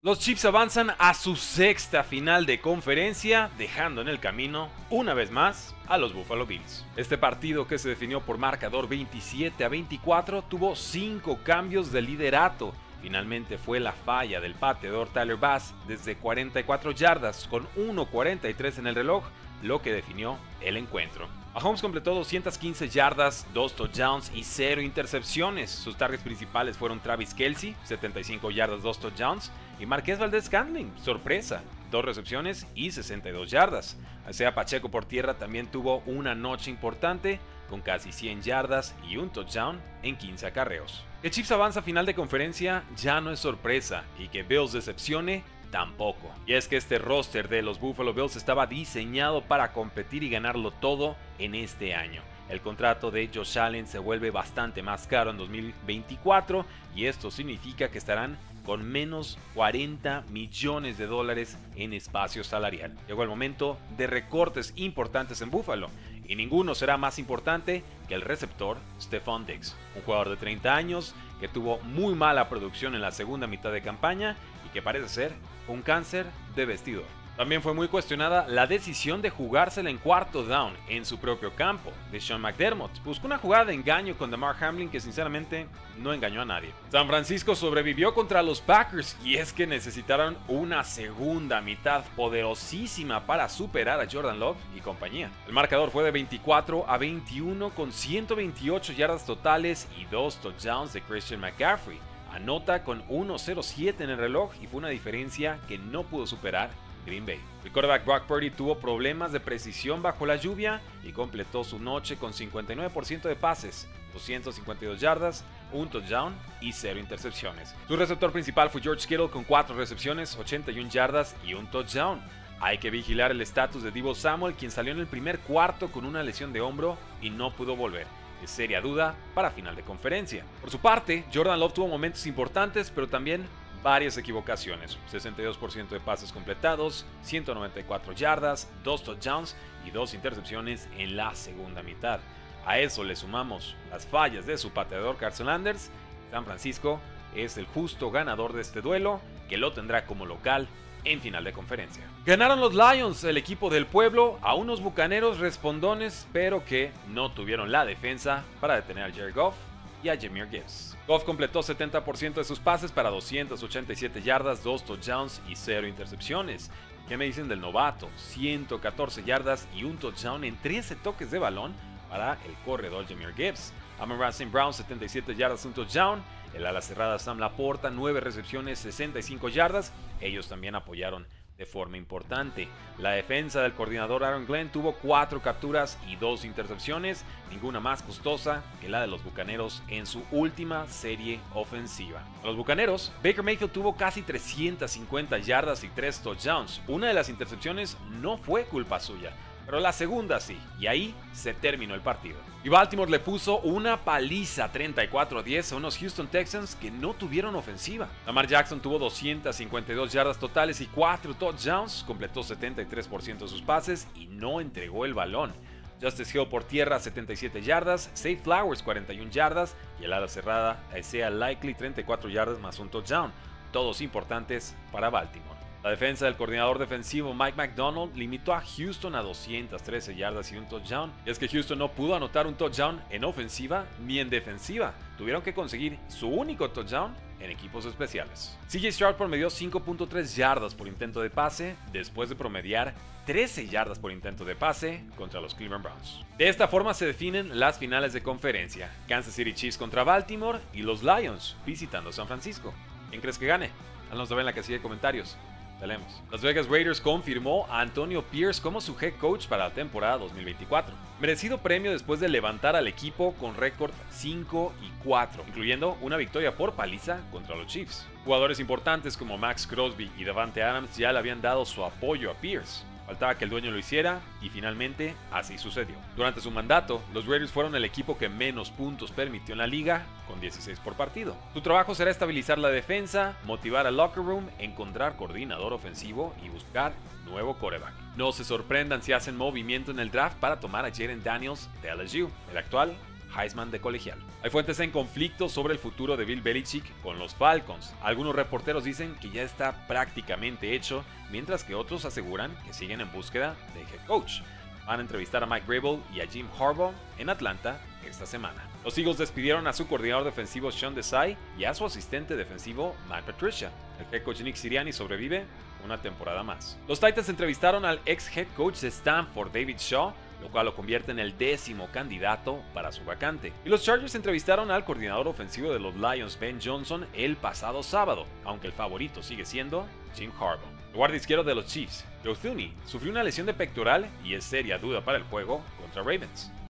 Los Chiefs avanzan a su sexta final de conferencia, dejando en el camino, una vez más, a los Buffalo Bills. Este partido, que se definió por marcador 27 a 24, tuvo 5 cambios de liderato. Finalmente fue la falla del pateador Tyler Bass desde 44 yardas con 1.43 en el reloj, lo que definió el encuentro. Mahomes completó 215 yardas, 2 touchdowns y 0 intercepciones. Sus targets principales fueron Travis Kelsey, 75 yardas, 2 touchdowns, y Marqués Valdez Scantling, sorpresa, 2 recepciones y 62 yardas. Sea Pacheco por tierra también tuvo una noche importante, con casi 100 yardas y un touchdown en 15 acarreos. Que Chiefs avanza a final de conferencia ya no es sorpresa, y que Bills decepcione tampoco. Y es que este roster de los Buffalo Bills estaba diseñado para competir y ganarlo todo en este año. El contrato de Josh Allen se vuelve bastante más caro en 2024 y esto significa que estarán con menos 40 millones de dólares en espacio salarial. Llegó el momento de recortes importantes en Buffalo y ninguno será más importante que el receptor Stephon Diggs, un jugador de 30 años que tuvo muy mala producción en la segunda mitad de campaña y que parece ser un cáncer de vestidor. También fue muy cuestionada la decisión de jugársela en cuarto down en su propio campo. De Sean McDermott buscó una jugada de engaño con DeMar Hamlin que sinceramente no engañó a nadie. San Francisco sobrevivió contra los Packers y es que necesitaron una segunda mitad poderosísima para superar a Jordan Love y compañía. El marcador fue de 24 a 21 con 128 yardas totales y dos touchdowns de Christian McCaffrey. Anota con 1.07 en el reloj y fue una diferencia que no pudo superar Green Bay. El quarterback Brock Purdy tuvo problemas de precisión bajo la lluvia y completó su noche con 59% de pases, 252 yardas, un touchdown y 0 intercepciones. Su receptor principal fue George Kittle con 4 recepciones, 81 yardas y un touchdown. Hay que vigilar el estatus de Divo Samuel, quien salió en el primer cuarto con una lesión de hombro y no pudo volver es seria duda para final de conferencia. Por su parte, Jordan Love tuvo momentos importantes, pero también varias equivocaciones. 62% de pases completados, 194 yardas, 2 touchdowns y 2 intercepciones en la segunda mitad. A eso le sumamos las fallas de su pateador Carson Landers. San Francisco es el justo ganador de este duelo, que lo tendrá como local en final de conferencia. Ganaron los Lions, el equipo del pueblo, a unos bucaneros respondones, pero que no tuvieron la defensa para detener a Jared Goff y a Jameer Gibbs. Goff completó 70% de sus pases para 287 yardas, 2 touchdowns y 0 intercepciones. ¿Qué me dicen del novato? 114 yardas y un touchdown en 13 toques de balón para el corredor Jameer Gibbs. Amon St. Brown, 77 yardas, un touchdown. El ala cerrada Sam Laporta, 9 recepciones, 65 yardas. Ellos también apoyaron de forma importante. La defensa del coordinador Aaron Glenn tuvo 4 capturas y 2 intercepciones, ninguna más costosa que la de los Bucaneros en su última serie ofensiva. Los Bucaneros, Baker Mayfield tuvo casi 350 yardas y 3 touchdowns. Una de las intercepciones no fue culpa suya pero la segunda sí, y ahí se terminó el partido. Y Baltimore le puso una paliza 34-10 a unos Houston Texans que no tuvieron ofensiva. Lamar Jackson tuvo 252 yardas totales y 4 touchdowns, completó 73% de sus pases y no entregó el balón. Justice Hill por tierra 77 yardas, Safe Flowers 41 yardas y el ala cerrada Isaiah Likely 34 yardas más un touchdown, todos importantes para Baltimore. La defensa del coordinador defensivo Mike McDonald limitó a Houston a 213 yardas y un touchdown. Y es que Houston no pudo anotar un touchdown en ofensiva ni en defensiva. Tuvieron que conseguir su único touchdown en equipos especiales. CJ Stroud promedió 5.3 yardas por intento de pase después de promediar 13 yardas por intento de pase contra los Cleveland Browns. De esta forma se definen las finales de conferencia. Kansas City Chiefs contra Baltimore y los Lions visitando San Francisco. ¿Quién crees que gane? Haznos saber en la casilla de comentarios. Las Vegas Raiders confirmó a Antonio Pierce como su head coach para la temporada 2024. Merecido premio después de levantar al equipo con récord 5 y 4, incluyendo una victoria por paliza contra los Chiefs. Jugadores importantes como Max Crosby y Davante Adams ya le habían dado su apoyo a Pierce. Faltaba que el dueño lo hiciera y finalmente así sucedió. Durante su mandato, los Raiders fueron el equipo que menos puntos permitió en la liga, con 16 por partido. Su trabajo será estabilizar la defensa, motivar al locker room, encontrar coordinador ofensivo y buscar nuevo coreback. No se sorprendan si hacen movimiento en el draft para tomar a Jaden Daniels de LSU. El actual Heisman de colegial. Hay fuentes en conflicto sobre el futuro de Bill Belichick con los Falcons. Algunos reporteros dicen que ya está prácticamente hecho, mientras que otros aseguran que siguen en búsqueda de head coach. Van a entrevistar a Mike Grable y a Jim Harbaugh en Atlanta esta semana. Los Eagles despidieron a su coordinador defensivo Sean Desai y a su asistente defensivo Matt Patricia. El head coach Nick Sirianni sobrevive una temporada más. Los Titans entrevistaron al ex head coach de Stanford David Shaw lo cual lo convierte en el décimo candidato para su vacante. Y los Chargers entrevistaron al coordinador ofensivo de los Lions, Ben Johnson, el pasado sábado, aunque el favorito sigue siendo Jim Harbaugh. El guardia izquierdo de los Chiefs, Joe Thuney, sufrió una lesión de pectoral y es seria duda para el juego contra Ravens.